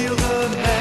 Feel the